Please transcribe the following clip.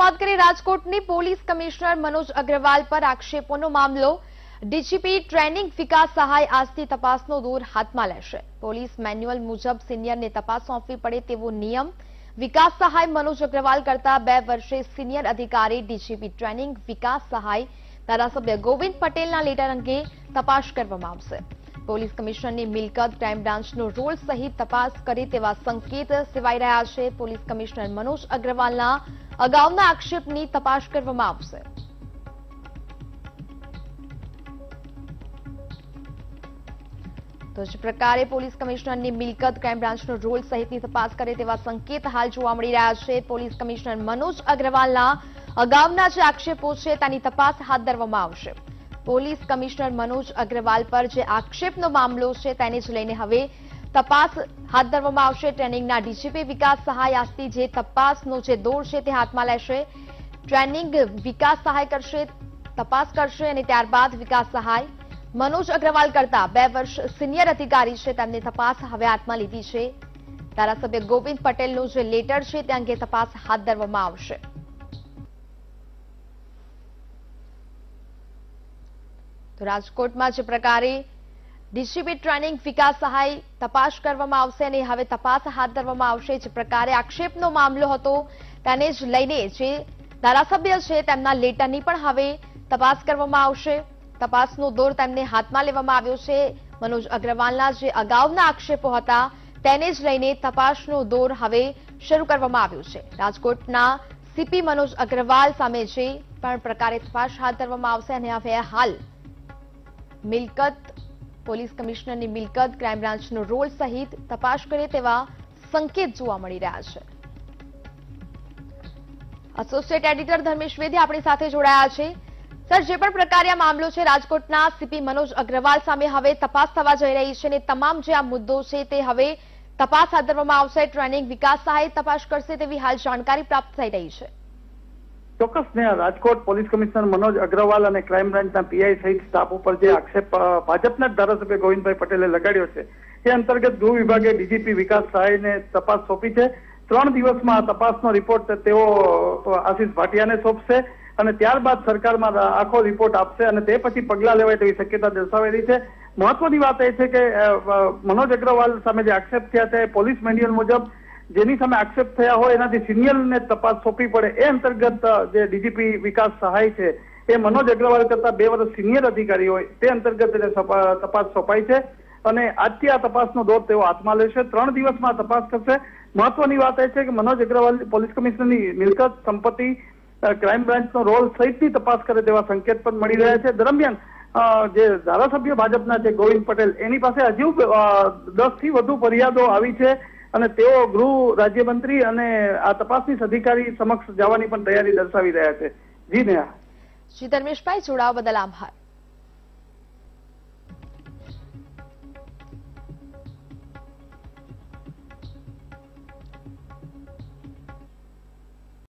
વાત કરીએ રાજકોટની પોલીસ કમિશનર મનોજ અગ્રવાલ પર આક્ષેપોનો મામલો. ડીજીપી ટ્રેનિંગ વિકાસ સહાય આજથી તપાસનો દોર હાથમાં લેશે. પોલીસ મેન્યુઅલ મુજબ સિનિયરને તપાસ સોંપવી પડે તેવો નિયમ. વિકાસ સહાય મનોજ અગ્રવાલ કરતા બે વર્ષે સિનિયર અધિકારી ડીજીપી ટ્રેનિંગ વિકાસ સહાય ધારાસભ્ય ગોવિંદ પટેલના લેટર અંગે તપાસ કરવામાં આવશે. પોલીસ કમિશનરની મિલકત, ક્રાઇમ બ્રાન્ચનો રોલ સહિત તપાસ કરે તેવા સંકેત સેવાઈ રહ્યા છે. પોલીસ કમિશનર મનોજ અગ્રવાલના અગાઉના આક્ષેપની તપાસ કરવામાં આવશે. તો જ પ્રકારે પોલીસ કમિશનરની મિલકત ક્રાઇમ બ્રાન્ચનો રોલ સહિતની તપાસ કરે તેવા સંકેત હાલ જોવા મળી રહ્યા છે. પોલીસ કમિશનર મનોજ અગ્રવાલના અગાઉના જે આક્ષેપો છે તેની તપાસ હાથ ધરવામાં આવશે. પોલીસ કમિશનર મનોજ અગ્રવાલ પર જે આક્ષેપનો મામલો છે તેને જ લઈને હવે તપાસ હાથ ધરવામાં આવશે. ટ્રેનિંગના ડીજીપી વિકાસ સહાય આજથી જે તપાસનો જે દોર છે તે હાથમાં લેશે. ટ્રેનિંગ વિકાસ સહાય કરશે, તપાસ કરશે અને ત્યારબાદ વિકાસ સહાય. મનોજ અગ્રવાલ કરતા બે વર્ષ સિનિયર અધિકારી છે. તેમની તપાસ હવે હાથમાં લીધી છે. ધારાસભ્ય ગોવિંદ પટેલનું જે લેટર છે તે અંગે તપાસ હાથ ધરવામાં આવશે. તો રાજકોટમાં જે પ્રકારે ડીસીપી ટ્રેનિંગ વિકાસ સહાય તપાસ કરવામાં આવશે અને હવે તપાસ હાથ ધરવામાં આવશે. જે પ્રકારે આક્ષેપનો મામલો હતો, તેને જ લઈને જે ધારાસભ્ય છે, તેમના લેટરની પણ હવે તપાસ કરવામાં આવશે. તપાસનો દોર તેમને હાથમાં લેવામાં આવ્યો છે. મનોજ અગ્રવાલના જે અગાઉના આક્ષેપો હતા, તેને જ લઈને તપાસનો દોર હવે શરૂ કરવામાં આવ્યો છે. રાજકોટના સીપી મનોજ અગ્રવાલ સામે જે પણ પ્રકારે તપાસ હાથ ધરવામાં આવશે અને હવે હાલ મિલકત પોલીસ કમિશનરની મિલકત, ક્રાઇમ બ્રાન્ચનો રોલ સહિત તપાસ કરે તેવા સંકેત જોવા મળી રહ્યા છે. એસોસિએટ એડિટર ધર્મેશ વેદી આપણી સાથે જોડાયા છે. સર, જે પણ પ્રકારે આ મામલો છે, રાજકોટના સીપી મનોજ અગ્રવાલ સામે હવે તપાસ થવા જઈ રહી છે અને તમામ જે આ મુદ્દો છે તે હવે તપાસ હાથ ધરવામાં આવશે. ટ્રેનિંગ વિકાસ સહાય તપાસ કરશે તેવી હાલ જાણકારી પ્રાપ્ત થઈ રહી છે. ચોક્કસ ને, રાજકોટ પોલીસ કમિશનર મનોજ અગ્રવાલ અને ક્રાઇમ બ્રાન્ચના પીઆઈ સહિત સ્ટાફ ઉપર જે આક્ષેપ ભાજપના જ ધારાસભ્ય ગોવિંદભાઈ પટેલે લગાડ્યો છે, તે અંતર્ગત ગૃહ વિભાગે ડીજીપી વિકાસ સહાયને તપાસ સોંપી છે. ત્રણ દિવસમાં આ તપાસનો રિપોર્ટ તેઓ આશિષ ભાટિયાને સોંપશે અને ત્યારબાદ સરકારમાં આખો રિપોર્ટ આપશે અને તે પછી પગલાં લેવાય તેવી શક્યતા દર્શાવેલી છે. મહત્વની વાત એ છે કે મનોજ અગ્રવાલ સામે જે આક્ષેપ થયા છે પોલીસ મેન્યુઅલ મુજબ જેની સામે આક્ષેપ થયા હોય એનાથી સિનિયરને તપાસ સોંપવી પડે. એ અંતર્ગત જે ડીજીપી વિકાસ સહાય છે, એ મનોજ અગ્રવાલ કરતા બે વર્ષ સિનિયર અધિકારી હોય, તે અંતર્ગત એને તપાસ સોંપાઈ છે અને આજથી આ તપાસનો દોર તેઓ હાથમાં લેશે. ત્રણ દિવસમાં તપાસ કરશે. મહત્વની વાત એ છે કે મનોજ અગ્રવાલ પોલીસ કમિશનરની મિલકત, સંપત્તિ ક્રાઇમ બ્રાન્ચનો રોલ સહિતની તપાસ કરે તેવા સંકેત પણ મળી રહ્યા છે. દરમિયાન જે ધારાસભ્ય ભાજપના છે ગોવિંદ પટેલ, એની પાસે હજુ દસથી વધુ ફરિયાદો આવી છે. અને તેઓ ગૃહ રાજ્યમંત્રી અને આ તપાસનીશ અધિકારી સમક્ષ જવાની પણ તૈયારી દર્શાવી રહ્યા છે. જી નેહા. શ્રી ધર્મેશભાઈ, જોડાવા બદલ આભાર.